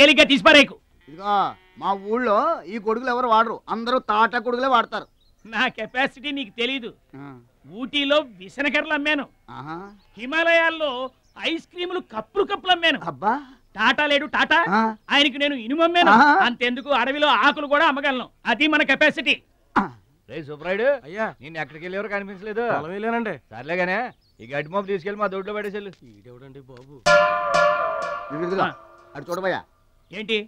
తేలిగ్గా తీసిపారేకు ఇదిగో మా ఊళ్ళో ఈ గొడుగులు ఎవరు వాడరు. అందరూ తాటా గొడుగులే వాడతారు. నా కెపాసిటీ నీకు తెలీదు. ఊటీలో విసనకర్రలు అమ్మాను. ఆహా. హిమాలయాల్లో ఐస్ క్రీములు కప్పులు కప్పులు అమ్మాను. అబ్బా. టాటా లేడు టాటా. ఆయనకి నేను ఇనుము అమ్మాను. అంతెందుకు అడవిలో ఆకులు కూడా అమ్మగలను. అది మన కెపాసిటీ. అయ్యా. నేను ఎక్కడికి వెళ్ళేవారు కనిపించలేదు? వెళ్ళానండి సర్లేగానే ఈ గడ్డి మోపు తీసుకెళ్ళి మా దొడ్లో పడేసేళ్ళు. ఈడెవడండి బాబు. అటు చూడబోయా. ఏంటి?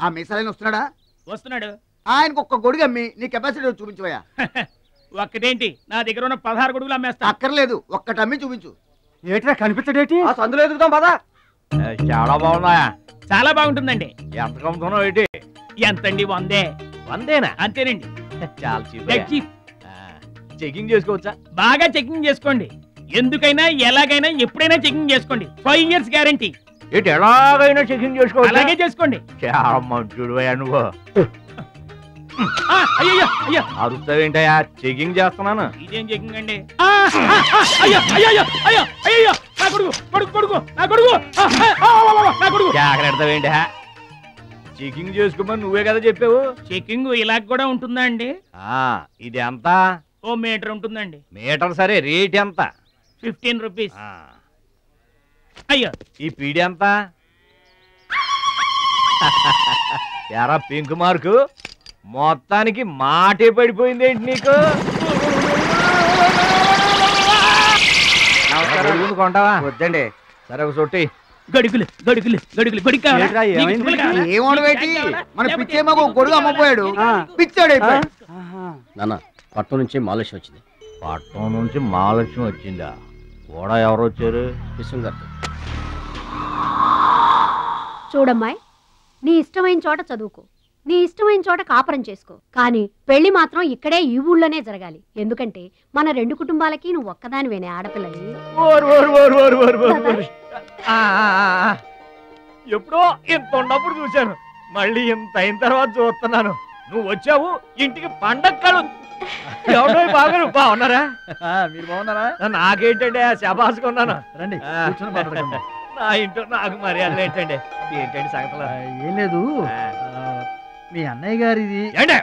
ఆ మిసాలైన వస్తున్నాడా? వస్తున్నాడు. ఆయనకు ఒక్క గొడుగు అమ్మి నీ కెపాసిటీ చూపించబోయా ఒక్కటేంటి? నా దగ్గర ఉన్న పదహారు గొడుగులు అమ్మేస్తా. అక్కర్లేదు ఒక్కటి అమ్మి చూపించు. ఏట్రా కనిపించడేటి ఆ సందులో ఎదుగుతాం పదా. చాలా బాగున్నాయా? చాలా బాగుంటుందండి. ఎంత కమ్ముతున్నావు ఏంటి? ఎంతండి వందే. వందేనా? అంతేనండి. చాలా చీప్. చెకింగ్ చేసుకోవచ్చా? బాగా చెకింగ్ చేసుకోండి. ఎందుకైనా ఎలాగైనా ఎప్పుడైనా చెకింగ్ చేసుకోండి. ఫైవ్ ఇయర్స్ గ్యారంటీ ఏంటి ఎలాగైనా చెకింగ్ చేసుకోవచ్చా? అలాగే చేసుకోండి. చాలా మంచుడు నువ్వు. ఆ, అయ్యయ్యో అయ్యో. అరుస్తావేంటయా చెకింగ్ చేస్తున్నాను. ఇదేం చెకింగ్ అండి? అయ్యో అయ్యో అయ్యో అయ్యో అయ్యో నా కొడుకు కొడుకు కొడుకు నా కొడుకు. ఆ, ఆ, ఆ, ఆ, ఆ, నా కొడుకు. జాగ్రత్తవేంటి చెకింగ్ చేసుకోమని నువ్వే కదా చెప్పావు? చెకింగ్ ఇలా కూడా ఉంటుందా అండి? ఆ ఇది ఎంత? ఓ మీటర్ ఉంటుందండి. మీటర్ సరే రేట్ ఎంత? ఫిఫ్టీన్ రూపీస్ అయ్యో. ఈ పీడి ఎంత? ఎరా పింక్ మార్కు మొత్తానికి మాటే పడిపోయింది ఏంటి నీకు? కొంటావా? వద్దండి. సరే ఒక సొట్టి గడుగులు? ఏమోడు? మన గొడుగు అమ్మపోయాడు. పిచ్చాడు నాన్న నుంచి మాలేష్ వచ్చింది. పట్నం నుంచి మహాలక్ష్మి వచ్చిందా? కూడా ఎవరు వచ్చారు? విశ్వం గారు చూడమ్మాయి నీ ఇష్టమైన చోట చదువుకో నీ ఇష్టమైన చోట కాపురం చేసుకో. కానీ పెళ్ళి మాత్రం ఇక్కడే ఈ ఊళ్ళోనే జరగాలి. ఎందుకంటే మన రెండు కుటుంబాలకి నువ్వు ఒక్కదానివేనే ఆడపిల్లని ఓరు, ఓరు, ఓరు, ఓరు, ఓరు, ఓరు, ఓరు. ఆ, ఆ, ఆ, ఆ. ఎప్పుడో ఇంత ఉన్నప్పుడు చూశాను. మళ్ళీ ఇంత అయిన తర్వాత చూస్తున్నాను. నువ్వు వచ్చావు ఇంటికి పండగ ఎవడో బాగా బాగున్నారా? మీరు బాగున్నారా? నాకేంటండి శబాసుకున్నాను. రండి. నా ఇంట్లో నాకు మర్యాదలు ఏంటండి? ఏంటండి సంగతులు? ఏం లేదు. మీ అన్నయ్య గారిది. ఏంటే?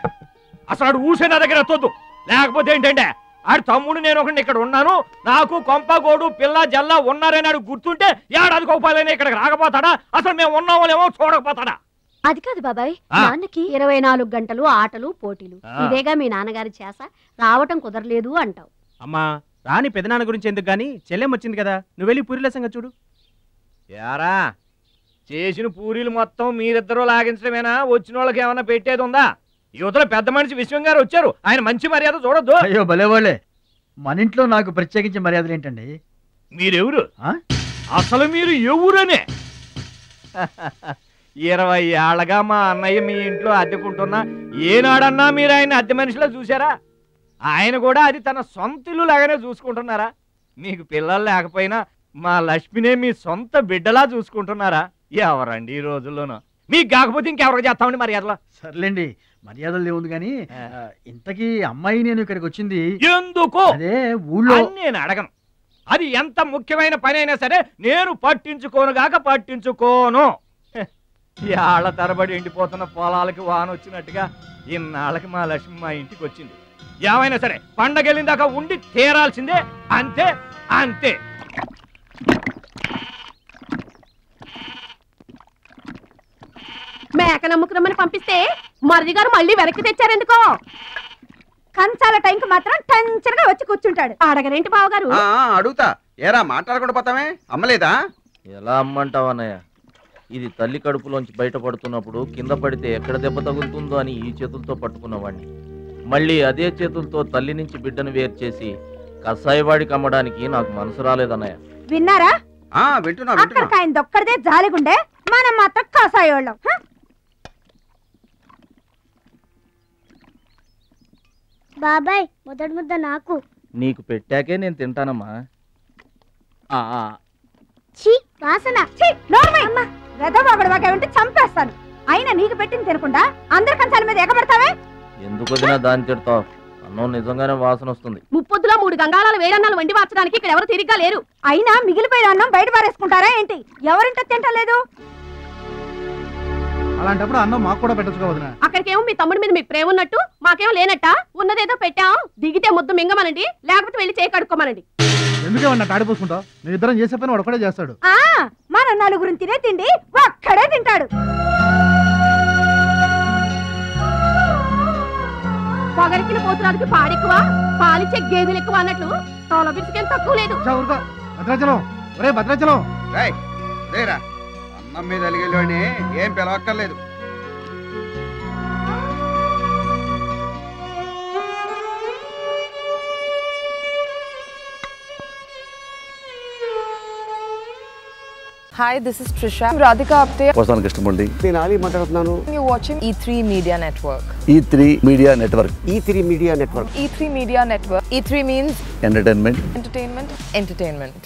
అసలు ఆడు ఊసే నా దగ్గర ఎత్తొద్దు. లేకపోతే ఏంటంటే ఆడు తమ్ముడు నేను ఒకటి ఇక్కడ ఉన్నాను. నాకు కొంపగోడు పిల్ల జల్ల ఉన్నారని ఆడు గుర్తుంటే ఏడాది కోపాలని ఇక్కడికి రాకపోతాడా? అసలు మేము ఉన్నామోలేమో చూడకపోతాడా? అది కాదు బాబాయ్. నాన్నకి ఇరవై నాలుగు గంటలు ఆటలు పోటీలు. ఇదేగా మీ నాన్నగారి చేస. రావటం కుదరలేదు అంటావు. అమ్మా రాని పెదనాన్న గురించి ఎందుకు గాని? చెల్లెం వచ్చింది కదా. నువ్వు వెళ్ళి పూరిల సంగతి చూడు. యారా చేసిన పూరీలు మొత్తం మీరిద్దరూ లాగించడమేనా? వచ్చిన వాళ్ళకి ఏమైనా పెట్టేది ఉందా? యువతల పెద్ద మనిషి విశ్వం గారు వచ్చారు. ఆయన మంచి మర్యాద చూడొద్దు. అయ్యో భలే వాళ్ళే మన ఇంట్లో నాకు ప్రత్యేకించి మర్యాదలు ఏంటండి మీరెవరు? అసలు మీరు ఎవరనే ఇరవై ఏళ్ళగా మా అన్నయ్య మీ ఇంట్లో అద్దెకుంటున్నా. ఏనాడన్నా మీరు ఆయన అద్దె మనిషిలో చూసారా ఆయన కూడా అది తన సొంత ఇల్లు లాగానే చూసుకుంటున్నారా? మీకు పిల్లలు లేకపోయినా మా లక్ష్మినే మీ సొంత బిడ్డలా చూసుకుంటున్నారా? ఎవరండి ఈ రోజుల్లోనూ? మీకు కాకపోతే ఇంకెవరికి చేస్తామండి మర్యాదలో? సర్లేండి మర్యాదలు ఏముంది కానీ ఇంతకీ అమ్మాయి నేను ఇక్కడికి వచ్చింది. ఎందుకు? అదే ఊళ్ళో నేను అడగను. అది ఎంత ముఖ్యమైన పని అయినా సరే నేను పట్టించుకోను గాక పట్టించుకోను. ఏళ్ళ తరబడి ఎండిపోతున్న పొలాలకి వాన వచ్చినట్టుగా ఇన్నాళ్ళకి మా లక్ష్మి మా ఇంటికి వచ్చింది. ఏమైనా సరే పండగ వెళ్ళిన దాకా ఉండి తీరాల్సిందే. అంతే అంతే. మేక నమ్ముకురమ్మని పంపిస్తే మరిది గారు మళ్ళీ వెనక్కి తెచ్చారెందుకో? కంచాల టైంకి మాత్రం టెన్షన్గా వచ్చి కూర్చుంటాడు. అడగరేంటి బావగారు? ఆ, ఆ, అడుగుతా. ఏరా మాట్లాడకుండా పోతామే? అమ్మలేదా? ఎలా అమ్మంటావు అన్నయ్య? ఇది తల్లి కడుపులోంచి బయటపడుతున్నప్పుడు కింద పడితే ఎక్కడ దెబ్బ తగులుతుందో అని ఈ చేతులతో పట్టుకున్నవాడిని మళ్ళీ అదే చేతులతో తల్లి నుంచి బిడ్డను వేరు చేసి కసాయివాడికి అమ్మడానికి నాకు మనసు రాలేదన్నయ్య. విన్నారా? ఆ వింటున్నా వింటున్నా. అక్కడికి ఆయన దొక్కడిదే జాలిగుండే. మనం మాత్రం కాసాయోళ్ళం హ? బాబాయ్ మొదటి ముద్ద నాకు. నీకు పెట్టాకే నేను తింటానమ్మా. ఆ, ఆ, ఛీ వాసన! వెధవబడి వాకేమంటే చంపేస్తాను. అయినా నీకు పెట్టింది తినకుండా అందరి కంచాల మీద ఎగబడతావే? ఎందుకు వదినా దాన్ని తిడతావు? అన్నం నిజంగానే వాసన వస్తుంది. ముప్పొద్దులో మూడు గంగాళాలు వేడన్నాలు వండి మార్చడానికి ఇక్కడ ఎవరు తిరిగ్గా లేరు. అయినా మిగిలిపోయిన అన్నం బయట పారేసుకుంటారా ఏంటి? ఎవరింట తింటలేదు? అలాంటప్పుడు అన్నం మాకు కూడా పెట్టచ్చు వదిన. అక్కడికేమో మీ తమ్ముడి మీద మీకు ప్రేమ ఉన్నట్టు మాకేమో లేనట్ట? ఉన్నదేదో పెట్టాం దిగితే ముద్దు మింగమనండి లేకపోతే వెళ్ళి చేయి కడుక్కోమనండి. ఎందుకే వాడిని ఆడిపోసుకుంటావు? మీ ఇద్దరం చేసే పని ఒకటే చేస్తాడు. ఆ మన నలుగురిని తినే తిండి ఒక్కడే తింటాడు. పొగరికిన పోతురానికి పాడెక్కువ పాలిచ్చే గేదెలు ఎక్కువ అన్నట్లు తోల బిడ్డకేం తక్కువ లేదు. భద్రాచలం. ఒరే భద్రాచలం. రేయ్, రేరా అన్నం మీద అలిగేలోని ఏం పిలవక్కర్లేదు Hi, this is Trisha. I'm Radhika Apte. వస్తాను కృష్ణమూర్తి నేను ఆలీ మాట్లాడుతున్నాను You're watching E3 Media Network. E three media network E three media network E3 Media Network. E3 means entertainment entertainment, entertainment.